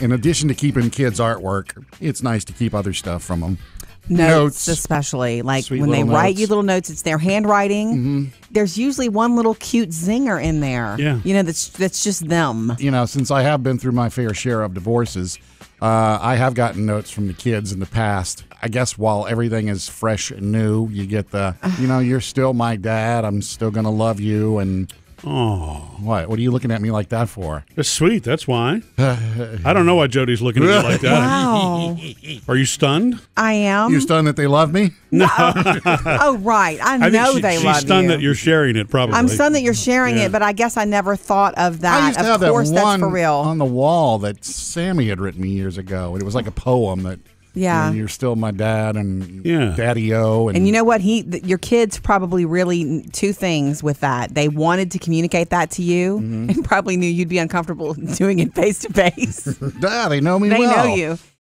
In addition to keeping kids' artwork, it's nice to keep other stuff from them. Notes, Notes. especially like Sweet when they little write. You little notes, it's their handwriting. There's usually one little cute zinger in there. Yeah. you know that's that's just them. You know, since I have been through my fair share of divorces, uh, I have gotten notes from the kids in the past. I guess while everything is fresh and new, you get the, you know, you're still my dad. I'm still going to love you. And Oh, what? What are you looking at me like that for? It's sweet. That's why. I don't know why Jodi's looking at me like that. Wow, Are you stunned? I am. You stunned that they love me? No. oh right, I, I know think she- they she's love stunned you. that you're sharing it. Probably. I'm stunned that you're sharing Yeah. it, but I guess I never thought of that. I used to of have that one that's for real. on the wall that Sammy had written me years ago. And it was like a poem that, Yeah. you know, you're still my dad and Yeah. Daddy O. And, And you know what? He, th- your kids probably really two things with that. They wanted to communicate that to you, Mm-hmm. and probably knew you'd be uncomfortable doing it face to face. Ah, they know me They well. know you.